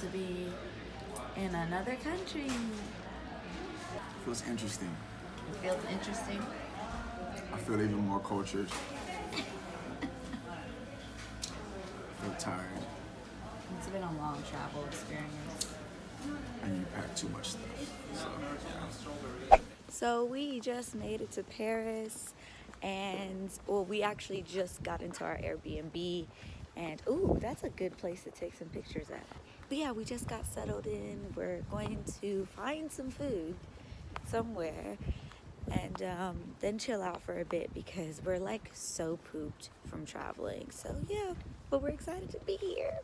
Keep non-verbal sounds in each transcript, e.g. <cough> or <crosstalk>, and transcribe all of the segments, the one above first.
to be in another country? Feels interesting. It feels interesting. I feel even more cultured. I <laughs> feel tired. It's been a long travel experience. And you pack too much stuff. So, yeah. So we just made it to Paris and well we actually just got into our Airbnb and ooh that's a good place to take some pictures at. But yeah we just got settled in. We're going to find some food somewhere and um, then chill out for a bit because we're like so pooped from traveling. So yeah, but we're excited to be here.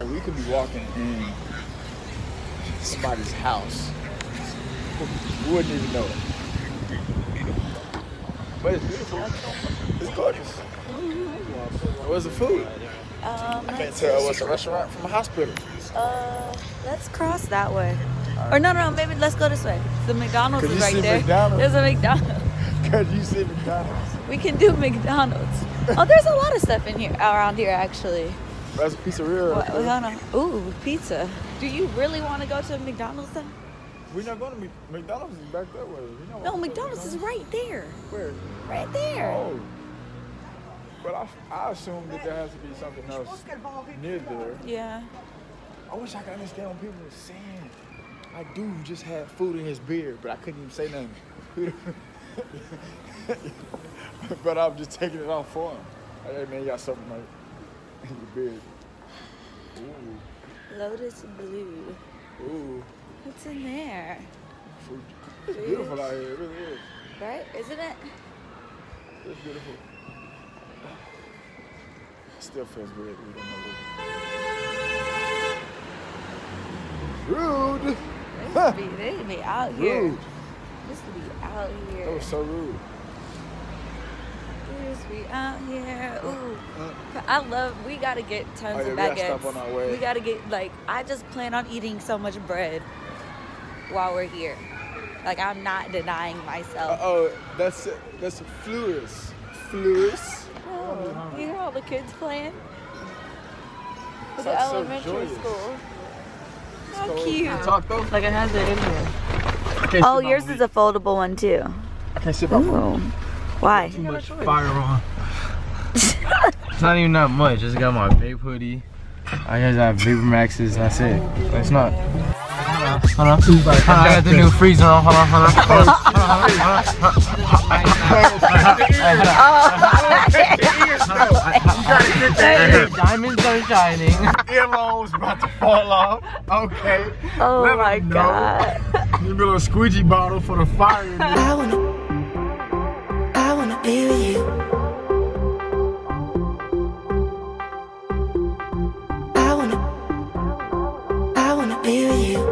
We could be walking in somebody's house. We wouldn't even know it. But it's beautiful. It's gorgeous. Where's the food? Um, I can't tell what's a restaurant from a hospital. Uh, let's cross that way. Or no, no, maybe let's go this way. The McDonald's is right there. McDonald's? There's a McDonald's. <laughs> Cause you see McDonald's. We can do McDonald's. Oh, there's a lot of stuff in here around here actually. That's a pizzeria. What, right there. on. Ooh, pizza. Do you really want to go to McDonald's then? We're not going to Mc- McDonald's is back that way. No, McDonald's is right there. Where? Right there. Oh. But I, I assume that there has to be something else near there. Yeah. I wish I could understand what people were saying. Like, dude just had food in his beard, but I couldn't even say nothing. <laughs> but I'm just taking it off for him. Hey man, you got something like in your beard. Ooh, Lotus Blue. ooh. What's in there? Food. It's beautiful out here. It really is. Right? Isn't it? It's beautiful. Still feels weird. We don't know Rude. They to be, they to be out here. Rude. Used to be out here. That was so rude. They used to be out here. Ooh. I love, we gotta get tons Oh, yeah, of we gotta baguettes. our way. We gotta get, like, I just plan on eating so much bread while we're here. Like, I'm not denying myself. Oh, that's that's Fluis. Fluis. Oh, you hear all the kids playing? At the Sounds so elementary school. How cold. cute. Talk though. Like it has it in here. Oh, yours is a foldable one too. I can't sit by my Ooh. Why? Too much fire on. <laughs> it's not even that much. Just got my Bape hoodie. I just have Vapor Maxes. That's it. It's not. Hold on. Hold on. I got the new freezer. Hold on. Hold on. Diamonds are shining. earlobes about to fall off. Okay. Oh my god. Give me a squeegee bottle for the fire. I wanna, I wanna be with you. Be with you.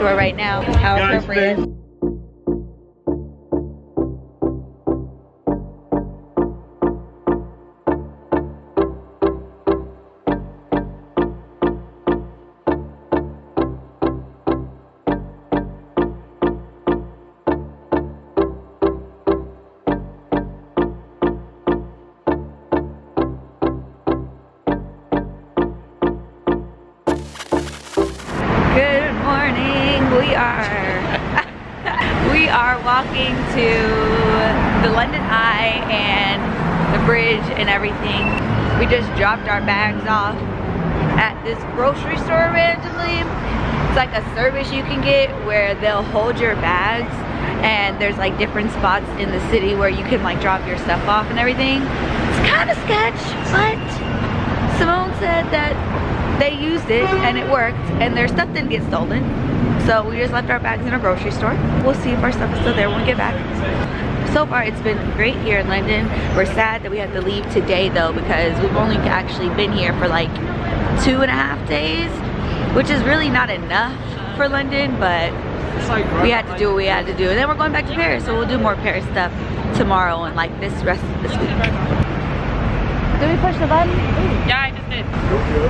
Store right now. How appropriate. We <laughs> are we are walking to the London Eye and the bridge and everything. We just dropped our bags off at this grocery store randomly. It's like a service you can get where they'll hold your bags and there's like different spots in the city where you can like drop your stuff off and everything. It's kind of sketch, but Simone said that they used it and it worked and their stuff didn't get stolen. So we just left our bags in a grocery store. We'll see if our stuff is still there when we get back. So far it's been great here in London. We're sad that we have to leave today though because we've only actually been here for like two and a half days, which is really not enough for London, but we had to do what we had to do. And then we're going back to Paris, so we'll do more Paris stuff tomorrow and like this rest of this week. Did we push the button? Yeah, I just did.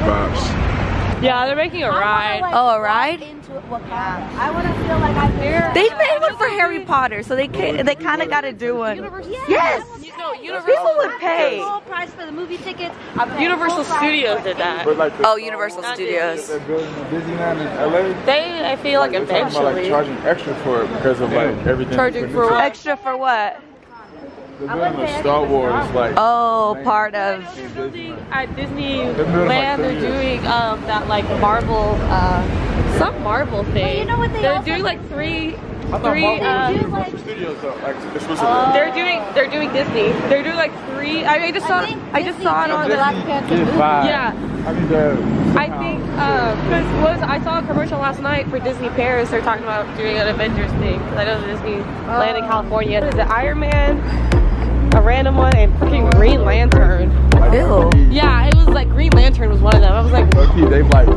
Vibes. Yeah, they're making a ride. Oh, a ride? I want to feel like I'm here. They made one for Harry Potter, so they ca- they kind of got to do one. Yes, No, people Universal, would pay. Full price for the movie tickets. Universal Studios did that. Like Oh, Universal Studios. They're building a Disneyland in LA. They, I feel like They're talking about like charging extra for it because of like everything. Charging for what? Extra for what? They're building a Star Wars like. Oh, part of. Building at building Disneyland. They're doing um that like Marvel, uh, some Marvel thing. you know what they They're also- doing like three, three. Marvel Uh, was Universal Studios though, like exclusively. they're doing, they're doing Disney. They're doing like three. I, I just saw, I, just saw it on the. Black Panther movie. Yeah. I mean, the. I think because was I saw a commercial last night for Disney Paris. They're talking about doing an Avengers thing. 'cause I know disney land in California. Is it Iron Man, a random one, and freaking Green Lantern? Ew. Yeah, it was like Green Lantern was one of them. I was like, Low-key, they like.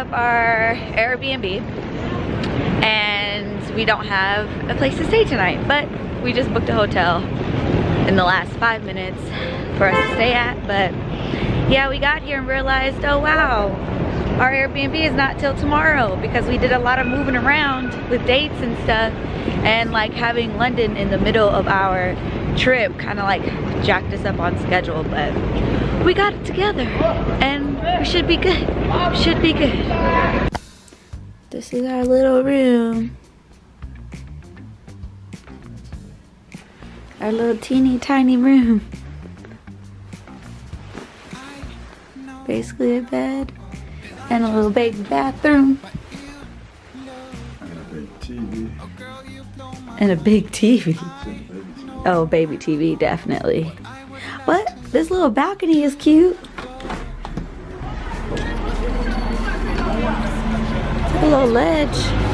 Up our Airbnb and we don't have a place to stay tonight, but we just booked a hotel in the last five minutes for us to stay at. But yeah, we got here and realized, oh wow, our Airbnb is not till tomorrow because we did a lot of moving around with dates and stuff and like having London in the middle of our trip kind of like jacked us up on schedule, but we got it together and we should be good. We Should be good. This is our little room. Our little teeny tiny room. Basically a bed and a little baby bathroom and a big TV. Oh, baby TV, definitely. What? This little balcony is cute. Little ledge.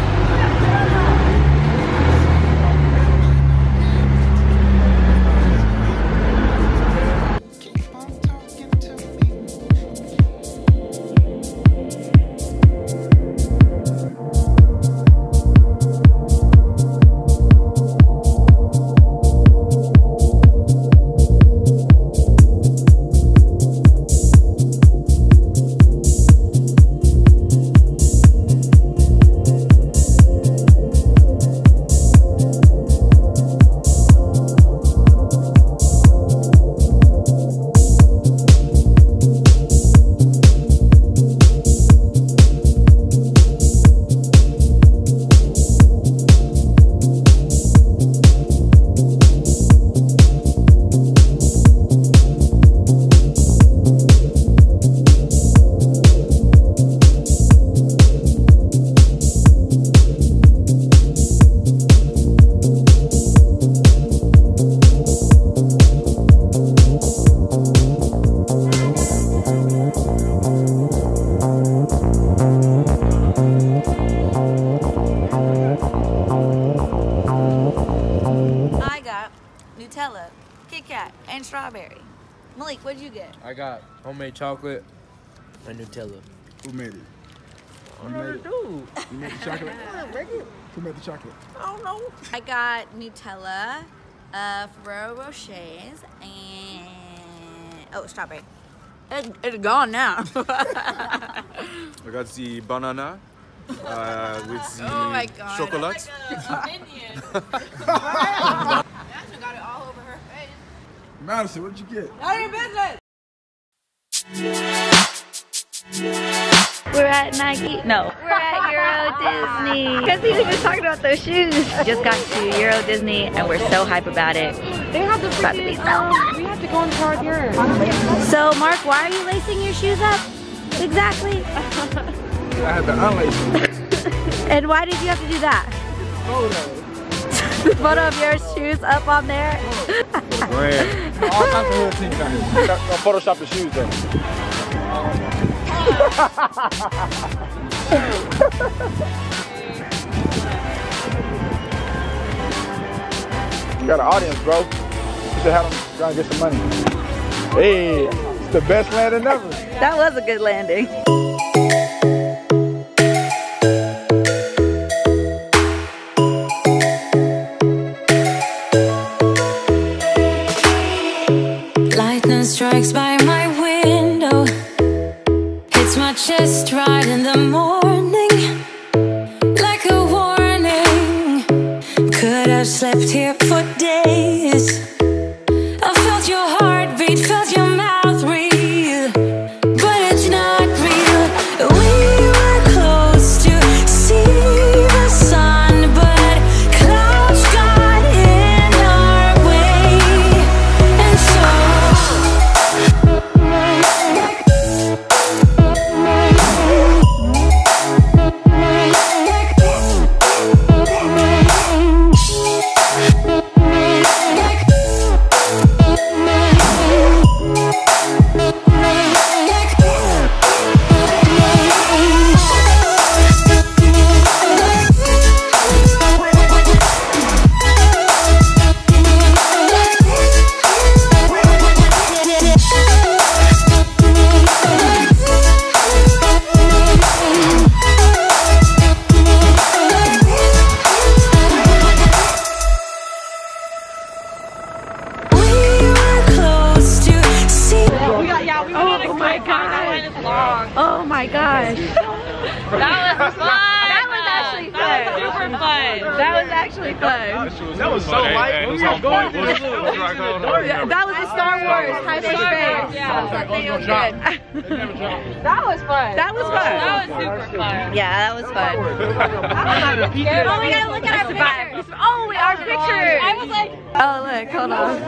What'd you get? I got homemade chocolate and Nutella. Who made it? I don't know what to do. You made the chocolate? <laughs> Who made the chocolate? I don't know. I got Nutella, uh, Ferrero Rochers, and oh, strawberry. It, it's gone now. <laughs> I got the banana uh, with the Oh my God. <laughs> chocolate. Madison, what'd you get? Out of your business. We're at Nike. No, we're at Euro <laughs> Disney. Because he was just talking about those shoes. Just got to Euro Disney and we're so hype about it. They have the About to be freaking, um, we have to go in Tower here. So, Mark, why are you lacing your shoes up? Exactly. <laughs> I had to unlace <laughs> And why did you have to do that? Photo. the photo of your shoes up on there. All kinds of Photoshop the shoes though. You got an audience, bro. You should have them trying to get some money. Hey, it's the best landing ever. That was a good landing. Was actually fun. That was so light. We were going through this. That was a Star Wars hyperspace. Yeah. That was good. That was fun. That was fun. That was super fun. Yeah, that was fun. <laughs> Oh, we gotta look at our pictures. Oh, we our pictures. I was like, Oh, look, hold on.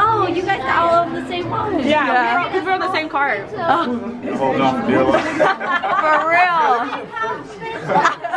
Oh, you guys are all on the same one. yeah, we're on the same cart. Oh. <laughs> Hold on for dear life. For real. <laughs>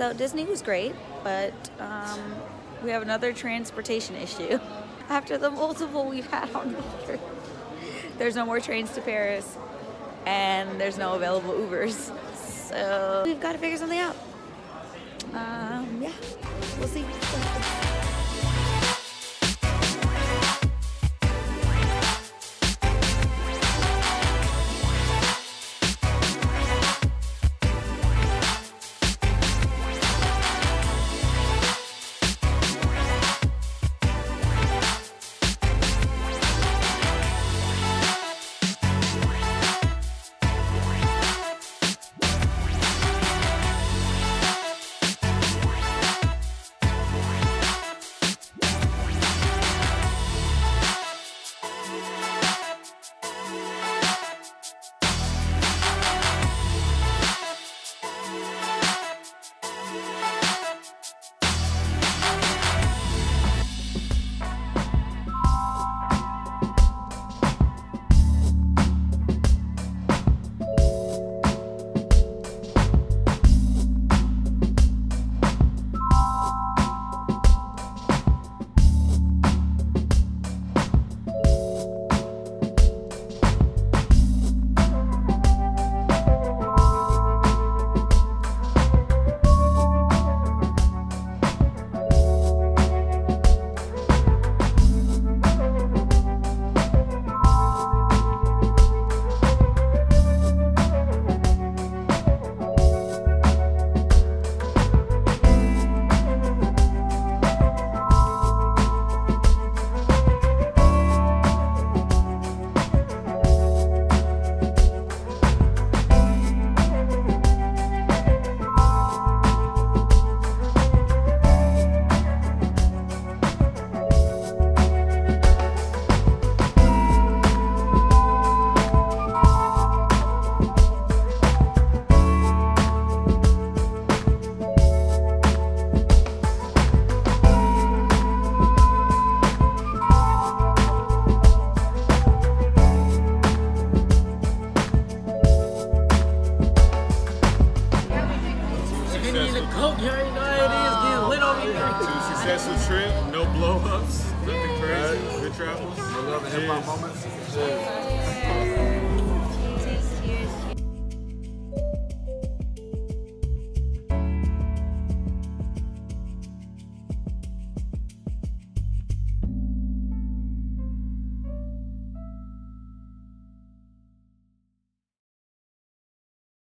So Disney was great, but um, we have another transportation issue. <laughs> After the multiple we've had on trip, there's no more trains to Paris, and there's no available Ubers. So we've got to figure something out. Um, yeah, we'll see. Trip, no blow ups, nothing crazy. Good travels. Love and hip hop moments. Yeah.